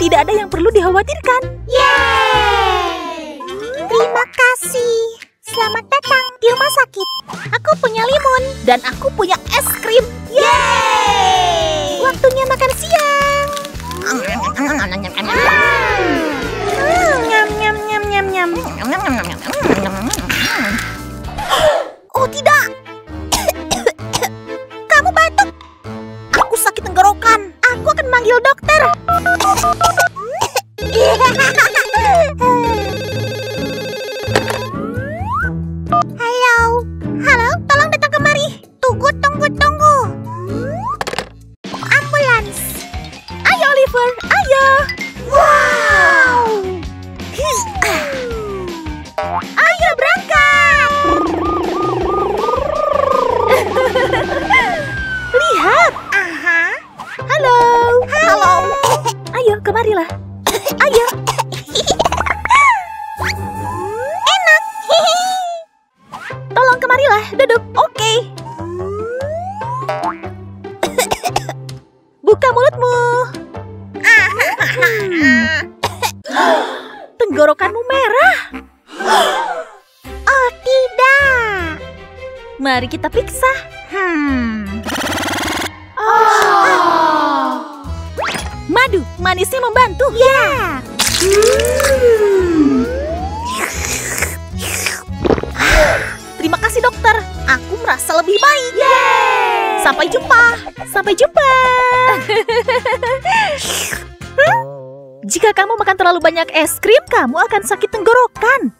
Tidak ada yang perlu dikhawatirkan. Yeay! Terima kasih. Selamat datang di rumah sakit. Aku punya limun. Dan aku punya es krim. Mari kita periksa. Hmm. Madu, manisnya membantu. Ya. Terima kasih dokter. Aku merasa lebih baik. Sampai jumpa. Sampai jumpa. Jika kamu makan terlalu banyak es krim, kamu akan sakit tenggorokan.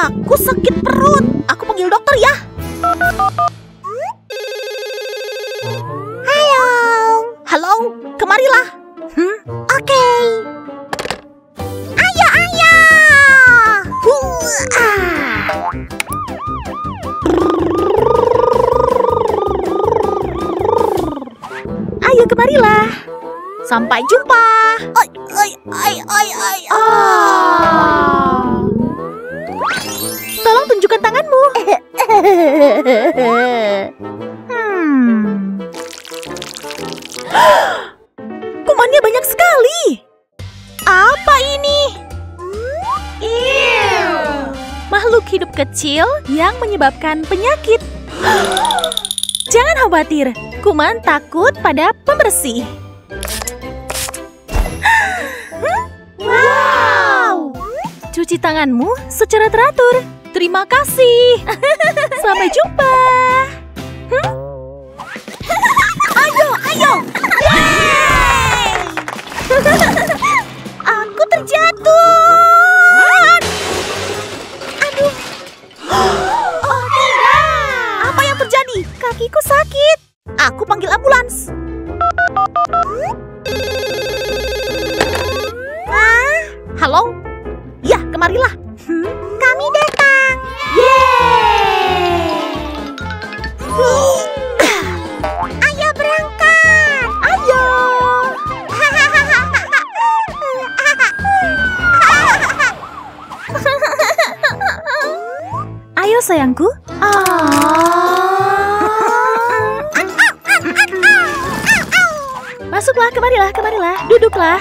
Aku sakit perut. Aku panggil dokter ya. Halo. Halo, kemarilah. Hmm. Oke. Ayo, ayo. Huh. Ah. Ayo kemarilah. Sampai jumpa. Oi, oi, oi, oi, oi. Ah. Tunjukkan tanganmu. Hmm. Kumannya banyak sekali. Apa ini? Makhluk hidup kecil yang menyebabkan penyakit. Jangan khawatir, kuman takut pada pembersih. Wow. Cuci tanganmu secara teratur. Terima kasih. Sampai jumpa. Ayo, ayo. Aku terjatuh. Aduh. Oh tidak. Apa yang terjadi? Kakiku sakit. Aku panggil ambulans. sayangku. Ah. Masuklah, kemarilah, kemarilah. Duduklah.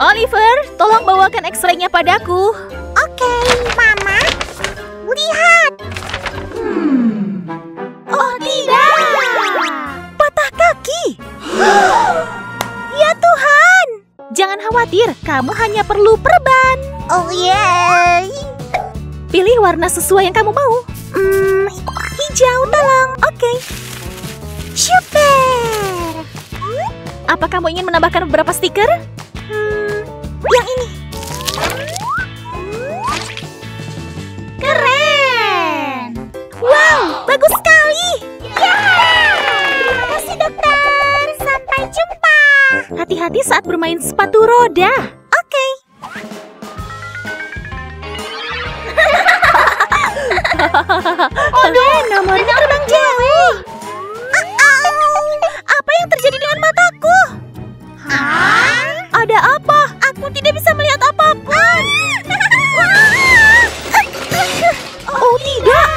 Oliver, tolong bawakan X-raynya padaku. Oke, okay, Mama. Lihat. Khawatir, kamu hanya perlu perban. Oh yeay. Pilih warna sesuai yang kamu mau. Hmm, hijau tolong. Oke. Super. Apa kamu ingin menambahkan beberapa stiker? Hmm, yang ini. Keren. Wow, bagus sekali. Ya! Terima kasih dokter. Sampai jumpa. Hati-hati saat bermain sepatu roda. Oke. Aduh, nomornya terbang jauh. Apa yang terjadi dengan mataku? Hah? Ada apa? Aku tidak bisa melihat apa pun. Oh tidak,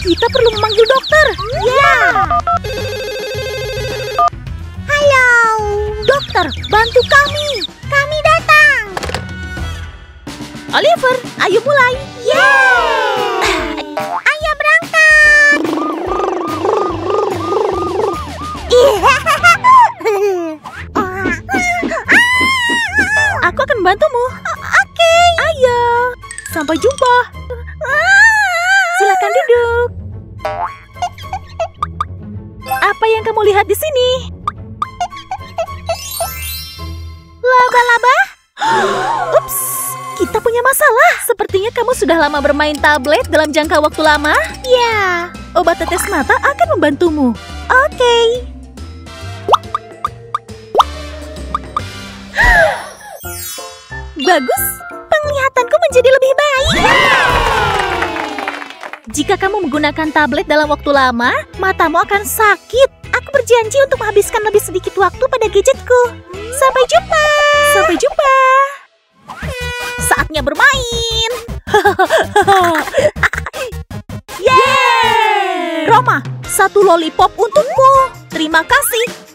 kita perlu memanggil dokter. Bantu kami. Kami datang. Oliver, ayo mulai. Yeay! Ayo berangkat. Aku akan membantumu. Oke. Ayo, sampai jumpa. Silakan duduk. Apa yang kamu lihat di sini? Laba-laba? Ups, kita punya masalah. Sepertinya kamu sudah lama bermain tablet dalam jangka waktu lama. Ya. Obat tetes mata akan membantumu. Oke. Bagus, Penglihatanku menjadi lebih baik. jika kamu menggunakan tablet dalam waktu lama, matamu akan sakit. Berjanji untuk menghabiskan lebih sedikit waktu pada gadgetku. Sampai jumpa. Sampai jumpa. Saatnya bermain. Yeay! Roma, satu lollipop untukmu. Terima kasih.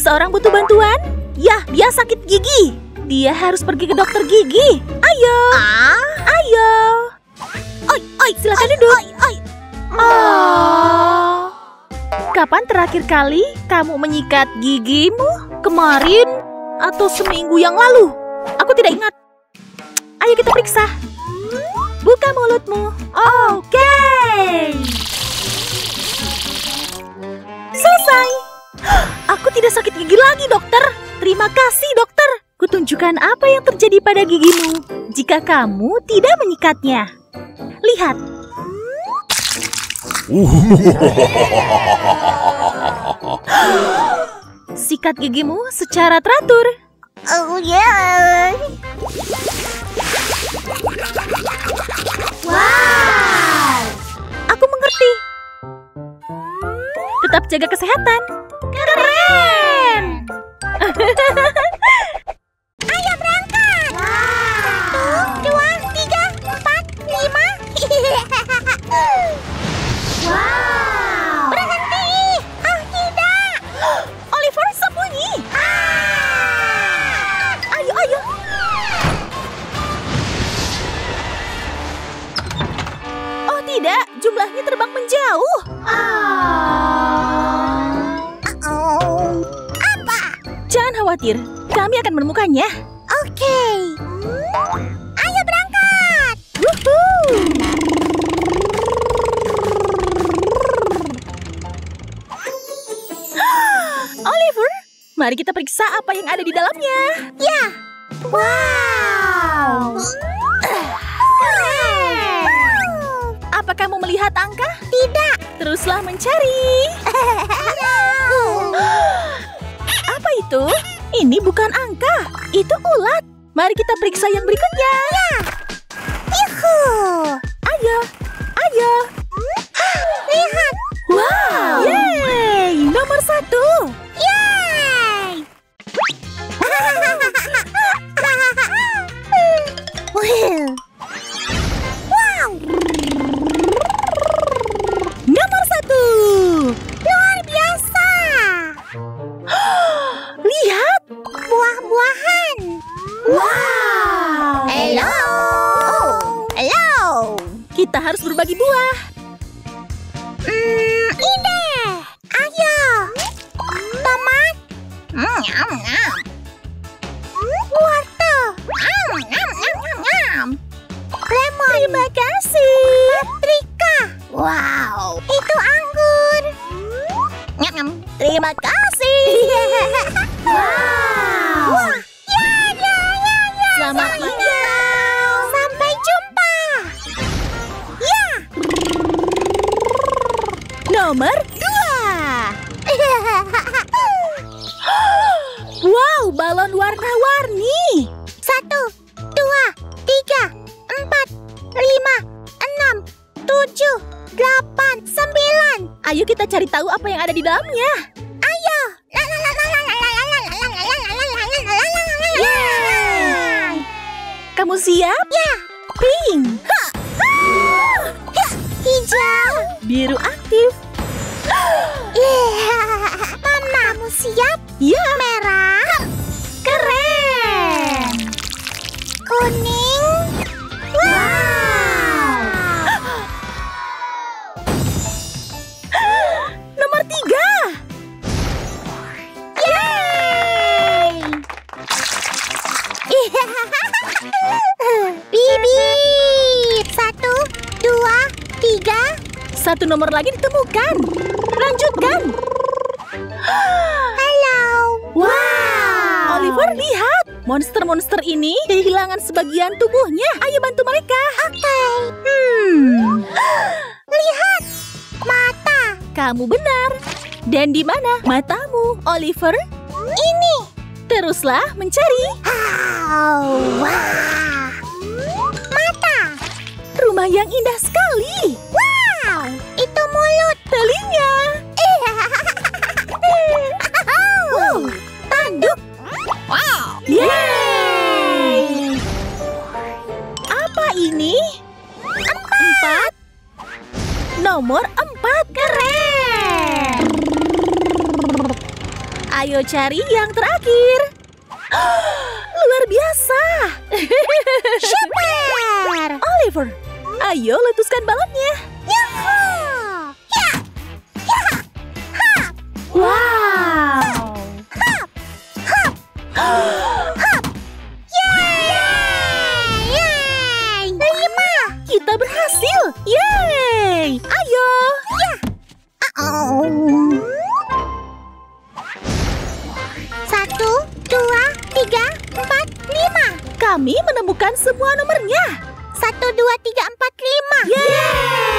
Seseorang butuh bantuan? Ya, dia sakit gigi. Dia harus pergi ke dokter gigi. Ayo, Ah. ayo. Oi, oi, silakan duduk. Oi, oi. Oh. Kapan terakhir kali kamu menyikat gigimu? Kemarin atau seminggu yang lalu? Aku tidak ingat. Ayo kita periksa. Buka mulutmu. Oke. Selesai. Tidak sakit gigi lagi, dokter. Terima kasih, dokter. Kutunjukkan apa yang terjadi pada gigimu jika kamu tidak menyikatnya. Lihat, sikat gigimu secara teratur. Oh yeah. Wow. Aku mengerti. Tetap jaga kesehatan. Khawatir, kami akan menemukannya. Oke. Ayo berangkat. Oliver, mari kita periksa apa yang ada di dalamnya. Ya. Wow. Keren. Apa kamu melihat angka? Tidak. Teruslah mencari. Apa itu? Ini bukan angka, itu ulat. Mari kita periksa yang berikutnya. bagi buah. Hmm, ide. Ayo. Tomat. Hmm. Nyam, nyam. Wortel. Hmm, nyam, nyam, nyam, nyam. Lemon. Terima kasih. Paprika. Wow. Itu anggur. Nyam, nyam. Terima kasih. wow. Wah. Ya, ya, ya, ya. Selamat nomor dua. wow, balon warna-warni. Satu, dua, tiga, empat, lima, enam, tujuh, delapan, sembilan. Ayo kita cari tahu apa yang ada di dalamnya. Ayo. Kamu siap? Ya. Pink. Hijau. Biru akar. Mama, kamu siap? Ya, Satu nomor lagi ditemukan. Lanjutkan. Halo. Wow. Oliver, lihat. Monster-monster ini kehilangan sebagian tubuhnya. Ayo bantu mereka. Oke. Hmm. Lihat. Mata. Kamu benar. Dan di mana matamu, Oliver? Ini. Teruslah mencari. Oh, wah. Mata. Rumah yang indah sekali. Wow. Ayo cari yang terakhir. Luar biasa. Super. Oliver, ayo letuskan balonnya. Ya. Ya. Wow. Yeay. Yeay. Lima. Kita berhasil. Yeay. Ayo. Menemukan semua nomornya. Satu, dua, tiga, empat, lima. Yeay.